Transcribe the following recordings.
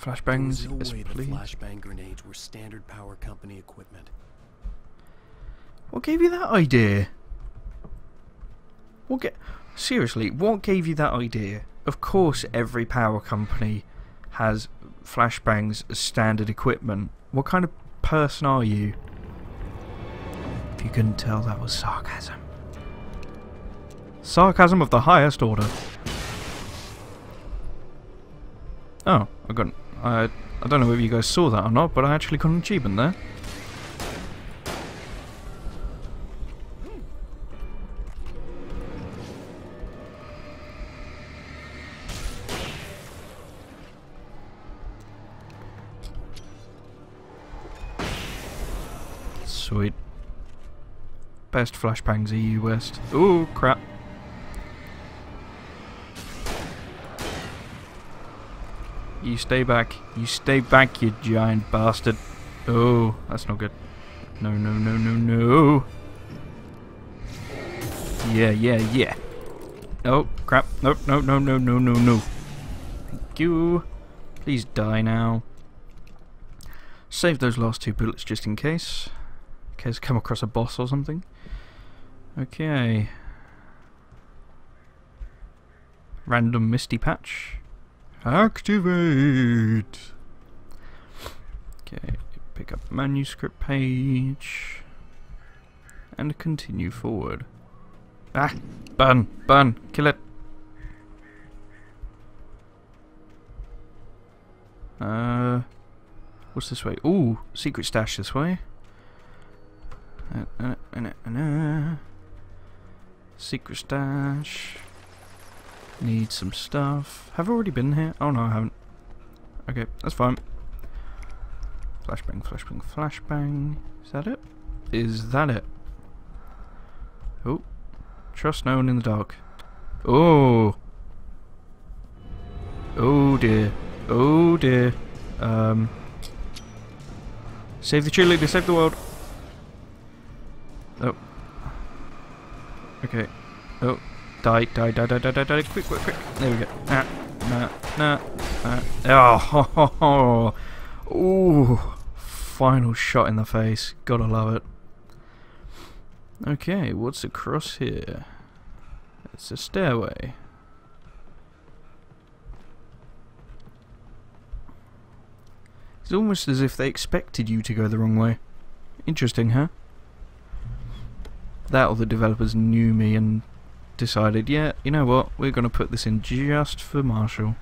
Flashbangs, no yes please. flashbang grenades were standard power company equipment. What gave you that idea? What get seriously? What gave you that idea? Of course, every power company has flashbangs as standard equipment. What kind of person are you? If you couldn't tell, that was sarcasm. Sarcasm of the highest order. Oh, I got. I I don't know if you guys saw that or not, but I actually got an achievement there. Sweet. Best flashbangs EU West. Ooh, crap. You stay back. You stay back, you giant bastard. Oh, that's not good. No, no, no, no, no. Yeah, yeah, yeah. Oh, crap. Nope, no, no, no, no, no, no. Thank you. Please die now. Save those last two bullets just in case. In case I come across a boss or something. Okay. Random misty patch. Activate! Okay, pick up manuscript page. And continue forward. Ah! Burn! Burn! Kill it! Uh, what's this way? Ooh, secret stash this way. Uh, uh, uh, uh, uh. Secret stash. Need some stuff. Have I already been here? Oh no, I haven't. Okay, that's fine. Flashbang, flashbang, flashbang. Is that it? Is that it? Oh. Trust no one in the dark. Oh. Oh dear. Oh dear. Um. Save the cheerleader, save the world. Oh. Okay. Oh. Die, die, die, die, die, die, die. Quick, quick, quick. There we go. Ah, nah, nah, nah, nah. Oh, ho, ho, ho. Ooh. Final shot in the face. Gotta love it. Okay, what's across here? It's a stairway. It's almost as if they expected you to go the wrong way. Interesting, huh? That or the developers knew me and decided, yeah, you know what, we're going to put this in just for Marshal.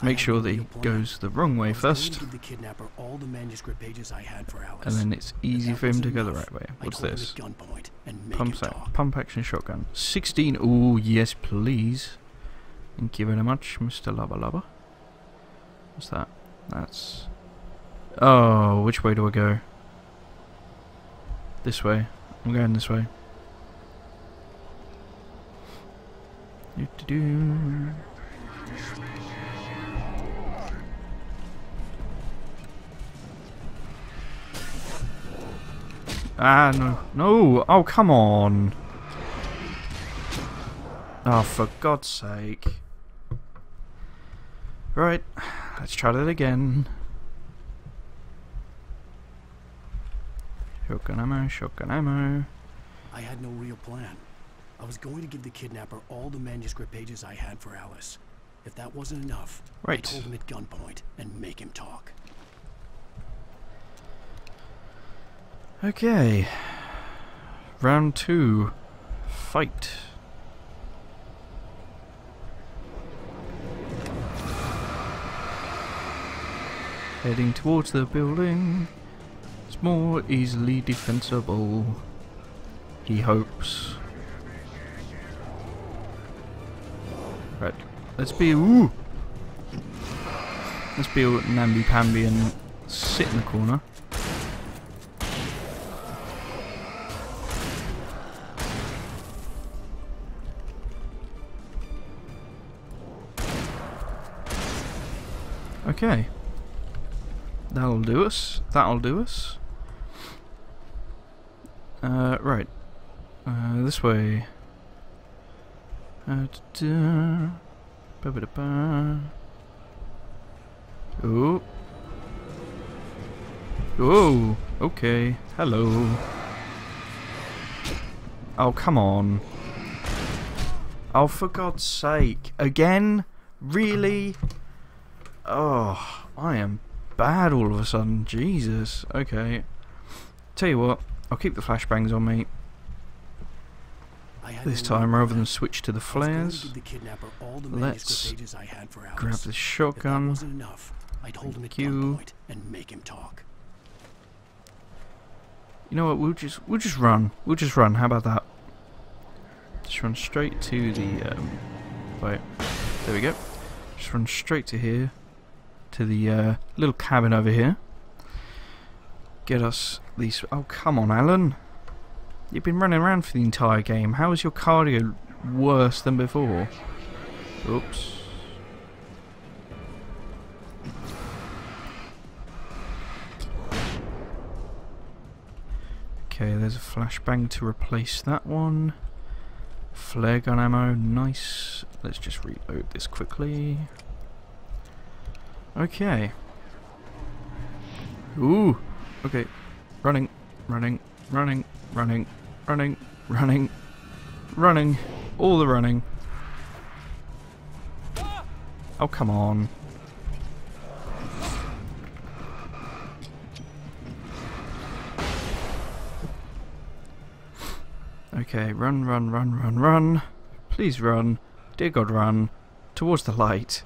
Make sure that he goes the wrong way first, the kidnapper all the manuscript pages I had for Alice. and then it's easy for him to go the right way. What's this? gunpoint and make Pump, talk. pump action shotgun. 16. Oh, yes, please. Thank you very much, Mr. Lava Lava. What's that? That's. Oh, which way do I go? This way. I'm going this way. Do-do-do. Ah, no. No! Oh, come on! Oh, for God's sake. Right, let's try that again. Shotgun ammo, shotgun ammo. I had no real plan. I was going to give the kidnapper all the manuscript pages I had for Alice. If that wasn't enough, Right. I'd hold him at gunpoint and make him talk. Okay. Round two. Fight. Heading towards the building. It's more easily defensible. He hopes. Right. Let's be ooh. Let's be all namby pamby and sit in the corner. Okay. That'll do us. That'll do us. Uh, right. Uh, this way. Ooh. Ooh. Okay. Hello. Oh, come on. Oh, for God's sake. Again? Really? Oh, I am bad all of a sudden. Jesus. Okay. Tell you what, I'll keep the flashbangs on me this time rather than switch to the I was going to flares. the Let's I had for Grab the shotgun. enough, I'd hold him at you. and make him talk. You know what? We'll just we'll just run. We'll just run. How about that? Just run straight to the um. Wait. There we go. Just run straight to here, to the uh, little cabin over here. Get us these. Oh come on, Alan. You've been running around for the entire game. How is your cardio worse than before? Oops. Okay, there's a flashbang to replace that one. Flare gun ammo, nice. Let's just reload this quickly. Okay. Ooh. Okay. Running, running, running, running, running, running, running. All the running. Oh, come on. Okay, run, run, run, run, run. Please run. Dear God, run. Towards the light.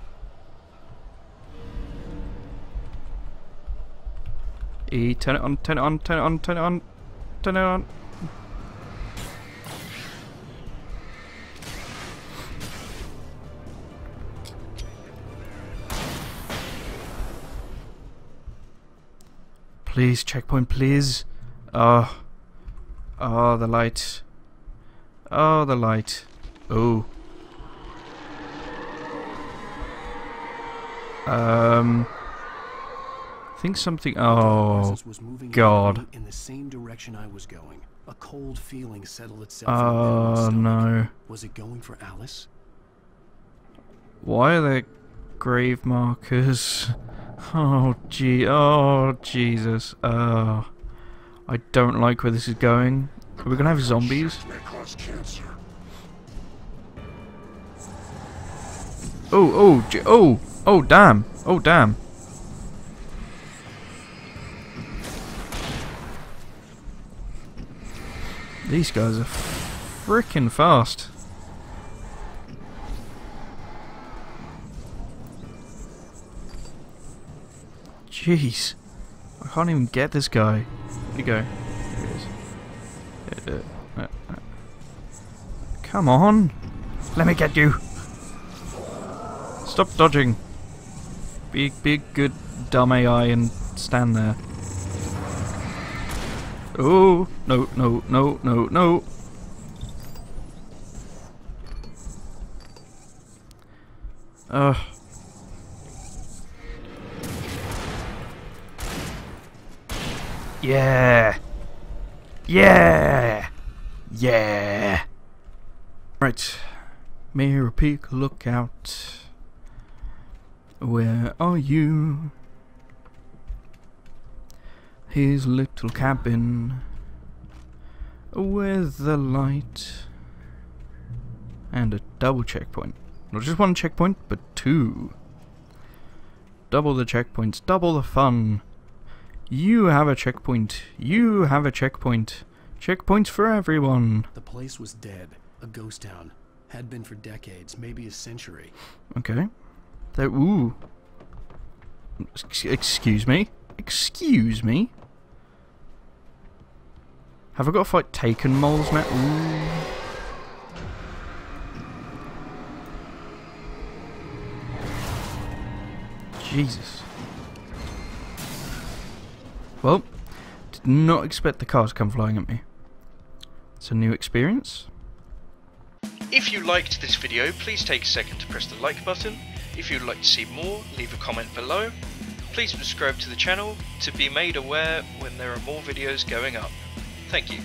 E, turn it on, turn it on, turn it on, turn it on, turn it on. Please, checkpoint, please. Oh. Oh, the light. Oh, the light. Oh. Um. I think something. Oh, was moving God. in the same direction I was going. A cold feeling settled itself oh no. Was it going for Alice? Why are there grave markers? Oh gee. Oh Jesus. Oh. I don't like where this is going. Are we gonna have zombies? Oh, oh, oh, oh, damn, oh, damn. These guys are freaking fast. Jeez, I can't even get this guy. Where'd he go? There he is. Uh, uh. Come on, let me get you. Stop dodging. Be, be good dumb AI and stand there. Oh, no, no, no, no, no. Ugh. Yeah. Yeah. Yeah. Right. Mirror peak, look out. Where are you? His little cabin with the light and a double checkpoint. Not just one checkpoint, but two. Double the checkpoints, double the fun. You have a checkpoint. You have a checkpoint. Checkpoints for everyone. The place was dead. A ghost town. Had been for decades, maybe a century. Okay. There. Ooh. Ex- Excuse me. Excuse me. Have I got to fight taken moles now? Ooh. Jesus. Well, did not expect the car to come flying at me. It's a new experience. If you liked this video, please take a second to press the like button. If you'd like to see more, leave a comment below. Please subscribe to the channel to be made aware when there are more videos going up. Thank you.